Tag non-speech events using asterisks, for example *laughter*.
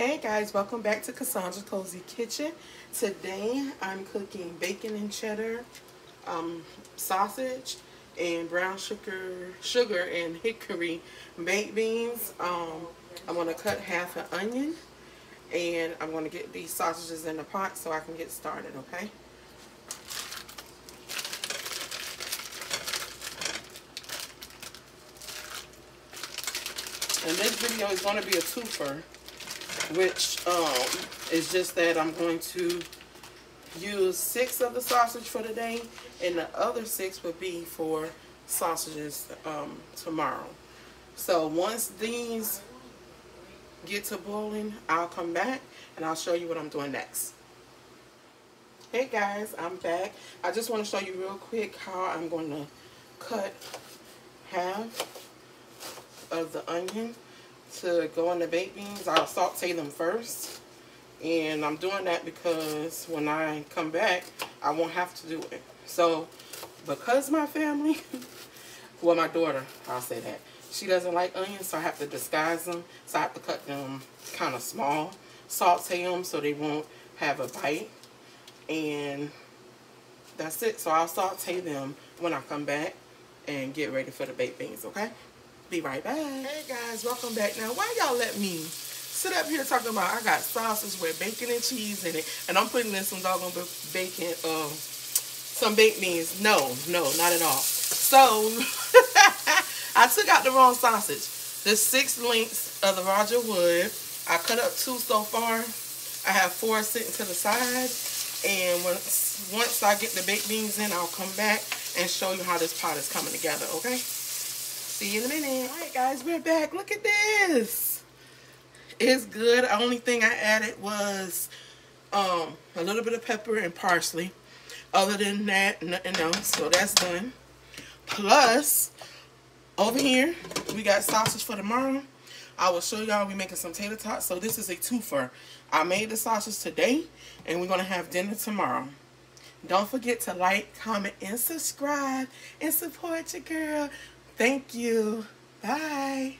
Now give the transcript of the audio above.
Hey guys, welcome back to Kasandra Cozy Kitchen. Today I'm cooking bacon and cheddar um, sausage and brown sugar, sugar and hickory baked beans. Um, I'm going to cut half an onion and I'm going to get these sausages in the pot so I can get started, okay? And this video is going to be a twofer which um, is just that I'm going to use six of the sausage for today and the other six would be for sausages um, tomorrow. So once these get to boiling, I'll come back and I'll show you what I'm doing next. Hey guys, I'm back. I just want to show you real quick how I'm going to cut half of the onion to go in the baked beans, I'll saute them first. And I'm doing that because when I come back, I won't have to do it. So, because my family, *laughs* well, my daughter, I'll say that, she doesn't like onions, so I have to disguise them. So I have to cut them kind of small, saute them so they won't have a bite. And that's it. So I'll saute them when I come back and get ready for the baked beans, okay? Be right back. Hey guys, welcome back. Now, why y'all let me sit up here talking about I got sausage with bacon and cheese in it, and I'm putting in some doggone bacon, um, some baked beans. No, no, not at all. So, *laughs* I took out the wrong sausage. The six links of the Roger Wood. I cut up two so far. I have four sitting to the side. And once, once I get the baked beans in, I'll come back and show you how this pot is coming together, okay? See you in a minute. All right, guys, we're back. Look at this. It's good. The only thing I added was um, a little bit of pepper and parsley. Other than that, nothing else. So that's done. Plus, over here, we got sausage for tomorrow. I will show y'all we making some tater tots. So this is a twofer. I made the sausage today, and we're going to have dinner tomorrow. Don't forget to like, comment, and subscribe, and support your girl. Thank you. Bye.